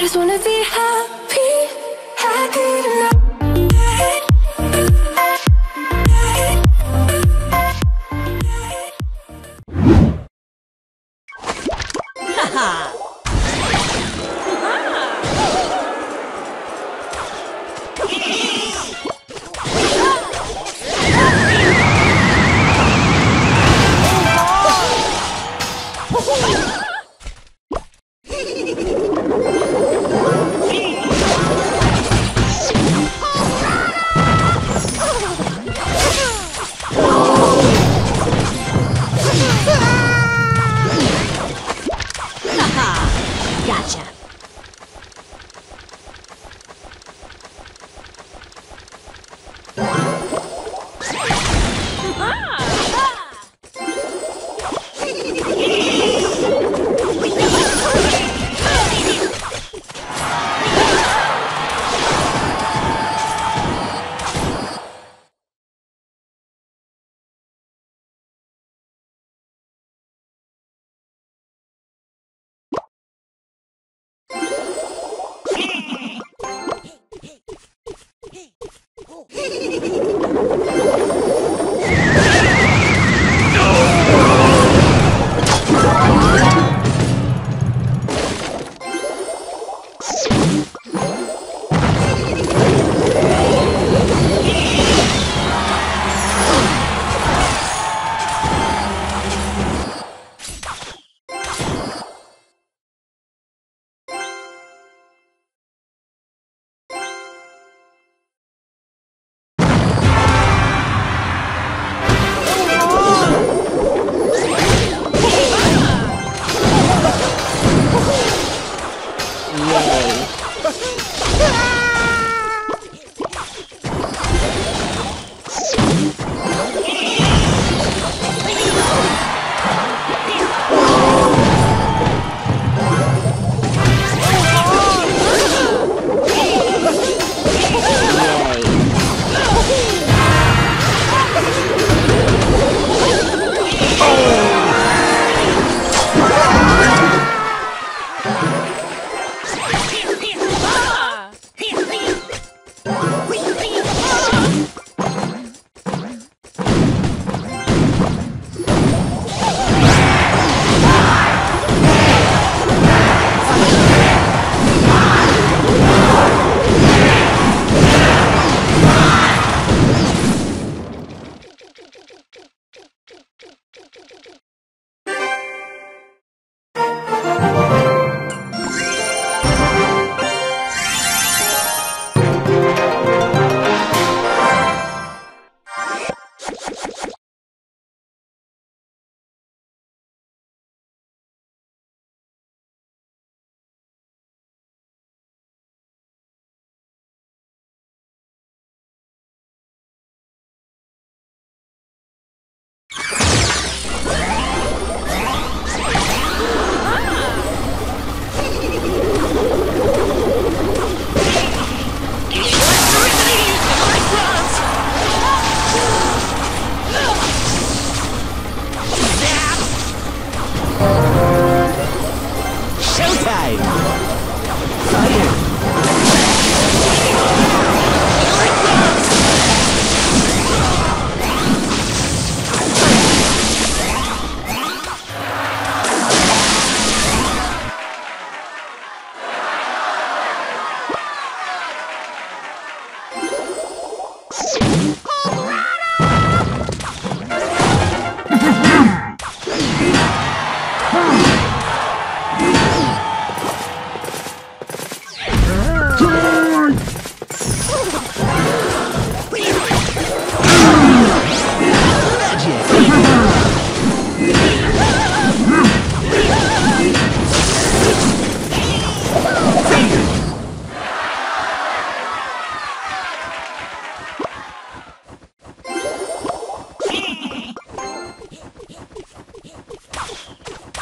Just wanna be happy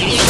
Yeah.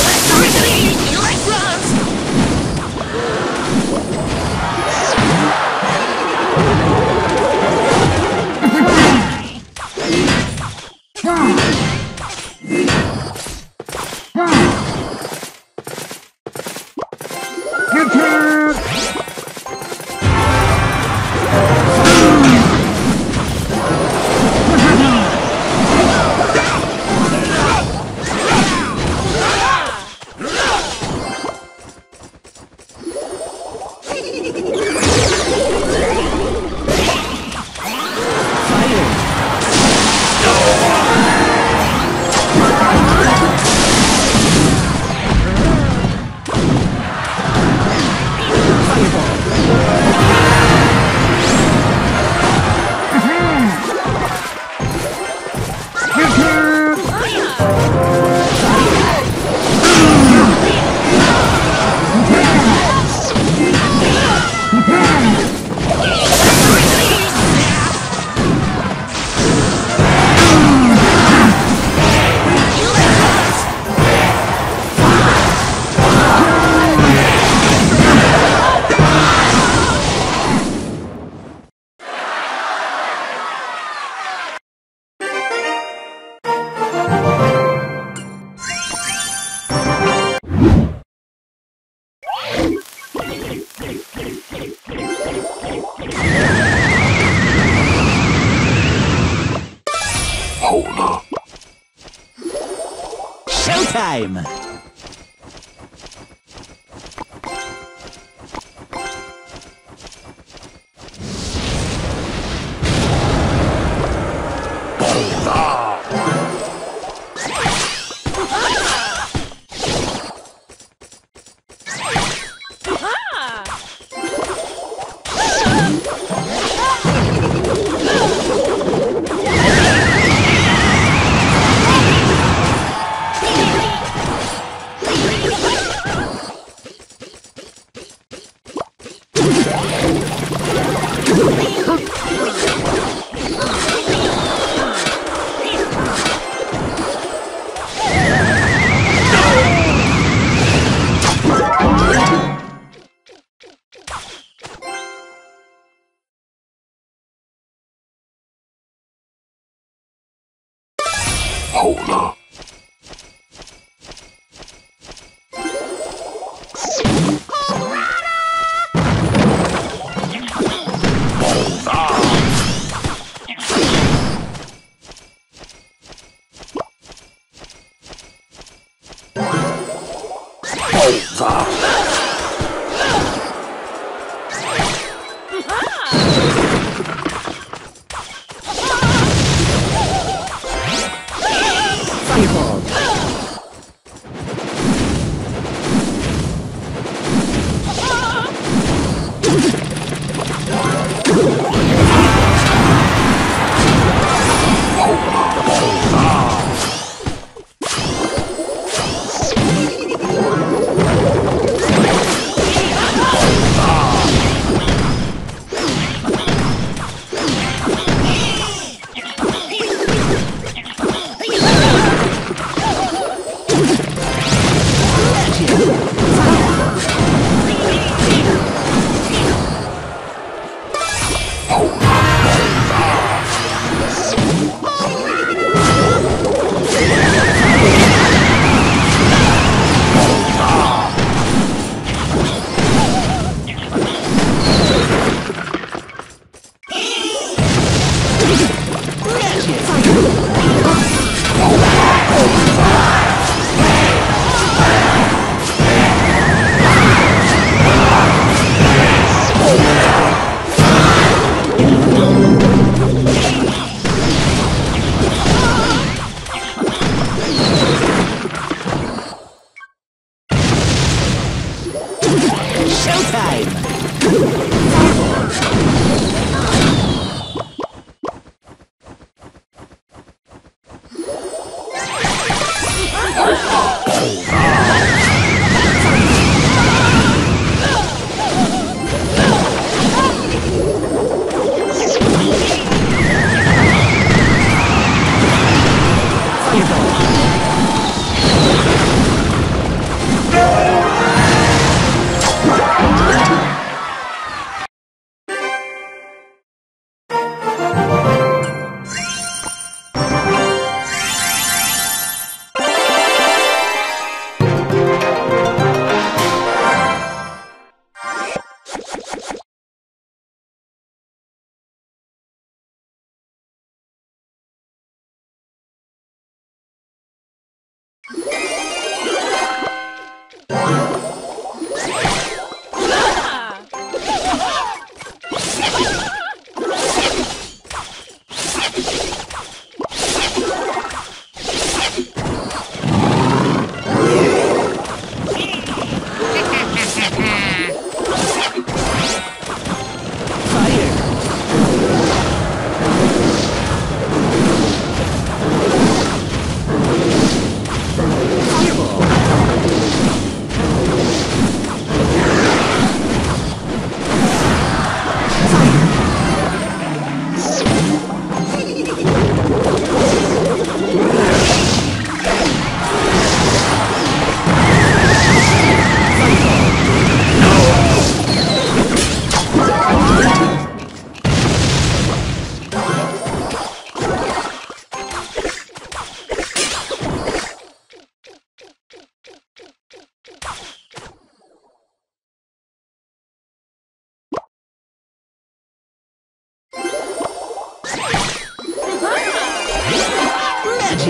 Showtime!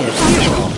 Zero.